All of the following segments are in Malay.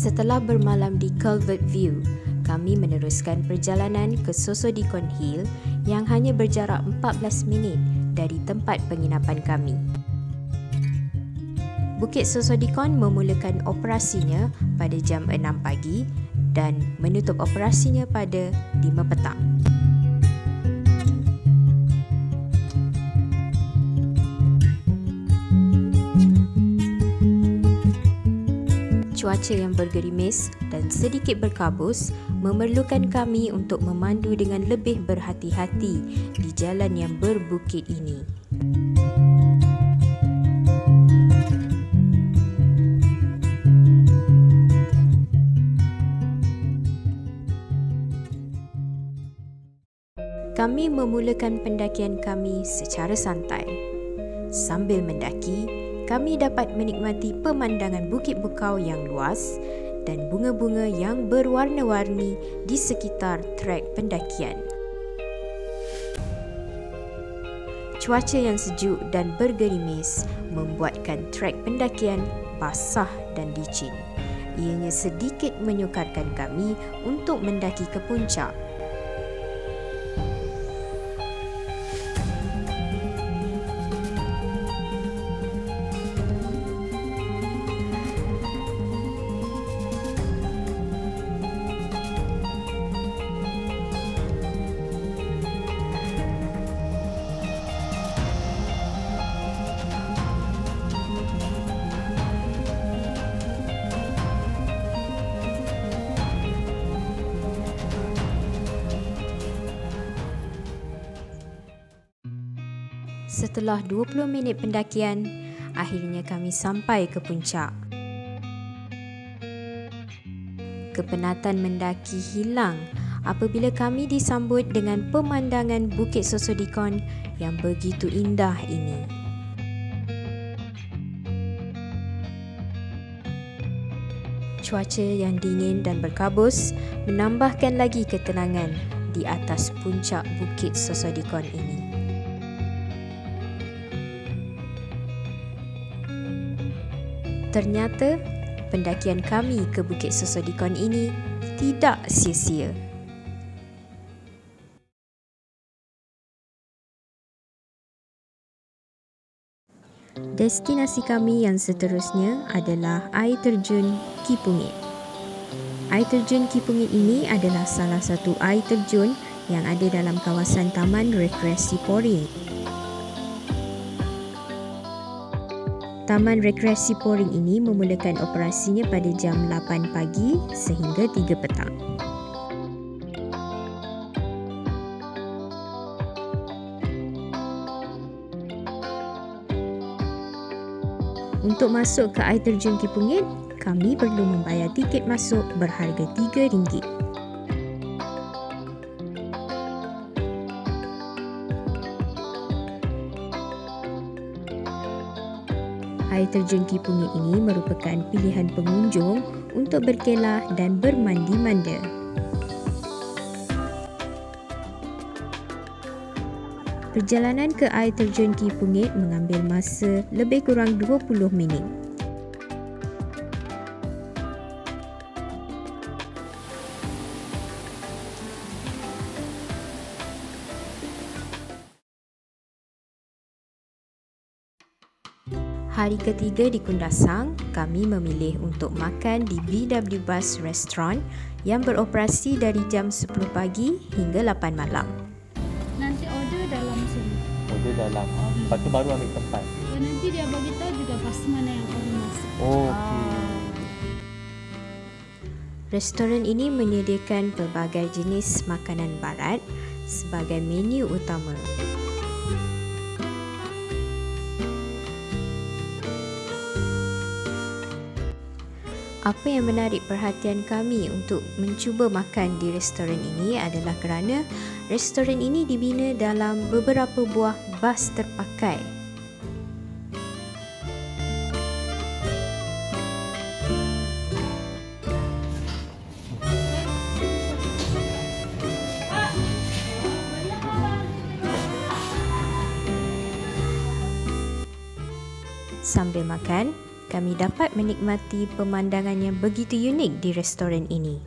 Setelah bermalam di Culvert View, kami meneruskan perjalanan ke Sosodikon Hill yang hanya berjarak 14 minit dari tempat penginapan kami. Bukit Sosodikon memulakan operasinya pada jam 6 pagi dan menutup operasinya pada 5 petang. Cuaca yang bergerimis dan sedikit berkabus memerlukan kami untuk memandu dengan lebih berhati-hati di jalan yang berbukit ini. Kami memulakan pendakian kami secara santai. Sambil mendaki, kami dapat menikmati pemandangan Bukit Bukau yang luas dan bunga-bunga yang berwarna-warni di sekitar trek pendakian. Cuaca yang sejuk dan bergerimis membuatkan trek pendakian basah dan licin. Ianya sedikit menyukarkan kami untuk mendaki ke puncak Setelah 20 minit pendakian, akhirnya kami sampai ke puncak. Kepenatan mendaki hilang apabila kami disambut dengan pemandangan Bukit Sosodikon yang begitu indah ini. Cuaca yang dingin dan berkabus menambahkan lagi ketenangan di atas puncak Bukit Sosodikon ini. Ternyata pendakian kami ke Bukit Sosodikon ini tidak sia-sia. Destinasi kami yang seterusnya adalah air terjun Kipungit. Air terjun Kipungit ini adalah salah satu air terjun yang ada dalam kawasan Taman Rekreasi Poring Taman Rekreasi Poring ini memulakan operasinya pada jam 8 pagi sehingga 3 petang. Untuk masuk ke air terjun Kipungit, kami perlu membayar tiket masuk berharga RM3. Air terjun Kipungit ini merupakan pilihan pengunjung untuk berkelah dan bermandi-manda. Perjalanan ke air terjun Kipungit mengambil masa lebih kurang 20 minit. Hari ketiga di Kundasang, kami memilih untuk makan di BW Bus Restaurant yang beroperasi dari jam 10 pagi hingga 8 malam. Nanti order dalam sini. Order dalam. Oh, Lepas tu baru ambil tempat. Dan nanti dia bagi tahu juga pasti mana yang order masuk. Oh, okey. Ah. Restoran ini menyediakan pelbagai jenis makanan barat sebagai menu utama. Apa yang menarik perhatian kami untuk mencuba makan di restoran ini adalah kerana restoran ini dibina dalam beberapa buah bas terpakai. Sambil makan, kami dapat menikmati pemandangan yang begitu unik di restoran ini.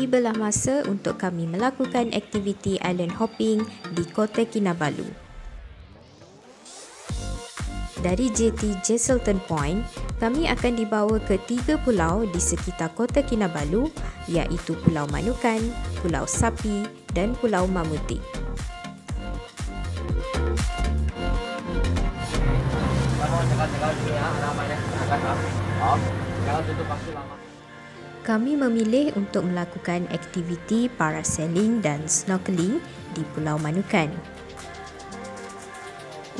tibalah masa untuk kami melakukan aktiviti island hopping di Kota Kinabalu. Dari JT Jesselton Point, kami akan dibawa ke tiga pulau di sekitar Kota Kinabalu iaitu Pulau Manukan, Pulau Sapi dan Pulau lama. Kami memilih untuk melakukan aktiviti parasailing dan snorkeling di Pulau Manukan.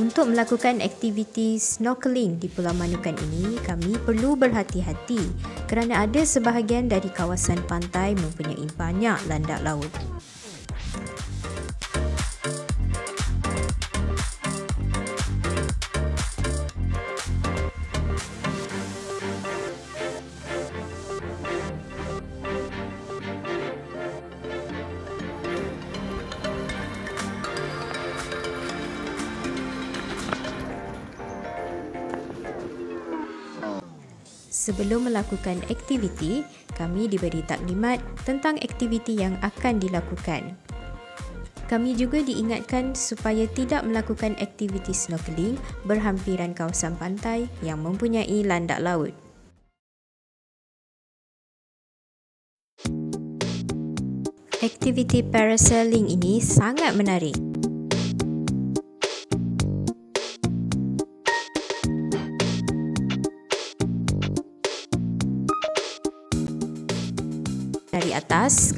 Untuk melakukan aktiviti snorkeling di Pulau Manukan ini, kami perlu berhati-hati kerana ada sebahagian dari kawasan pantai mempunyai banyak landak laut. Sebelum melakukan aktiviti, kami diberi taklimat tentang aktiviti yang akan dilakukan. Kami juga diingatkan supaya tidak melakukan aktiviti snorkeling berhampiran kawasan pantai yang mempunyai landak laut. Aktiviti parasailing ini sangat menarik.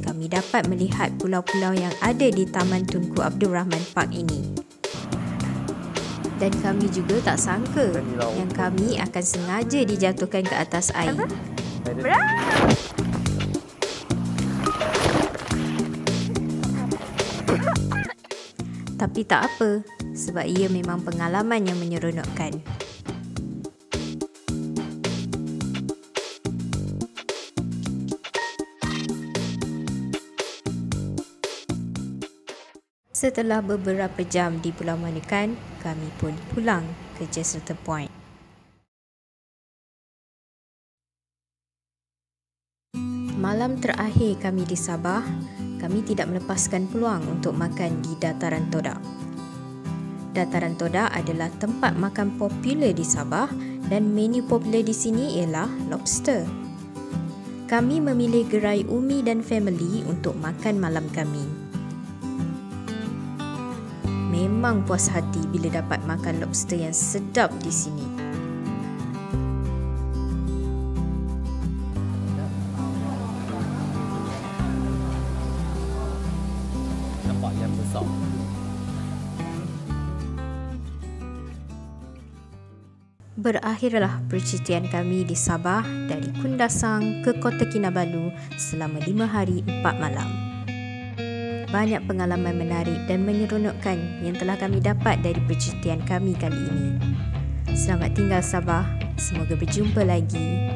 Kami dapat melihat pulau-pulau yang ada di Taman Tunku Abdul Rahman Park ini. Dan kami juga tak sangka yang kami akan sengaja dijatuhkan ke atas air. Tapi tak apa, sebab ia memang pengalaman yang menyeronokkan. Setelah beberapa jam di Pulau Manukan, kami pun pulang ke Chesterton Point. Malam terakhir kami di Sabah, kami tidak melepaskan peluang untuk makan di Dataran Todak. Dataran Todak adalah tempat makan popular di Sabah dan menu popular di sini ialah lobster. Kami memilih gerai Umi dan family untuk makan malam kami memang puas hati bila dapat makan lobster yang sedap di sini. Nampak yang besar. Berakhirlah percutian kami di Sabah dari Kundasang ke Kota Kinabalu selama lima hari empat malam banyak pengalaman menarik dan menyeronokkan yang telah kami dapat dari percutian kami kali ini. Selamat tinggal Sabah. Semoga berjumpa lagi.